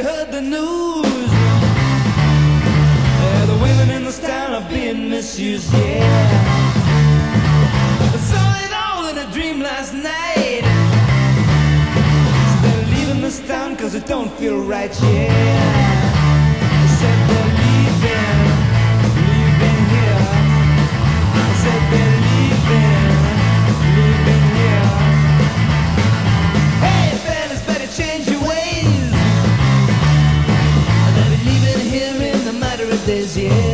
you heard the news? Yeah, the women in the style are being misused, yeah. I saw it all in a dream last night. So they're leaving this town cause it don't feel right, yeah. desejos.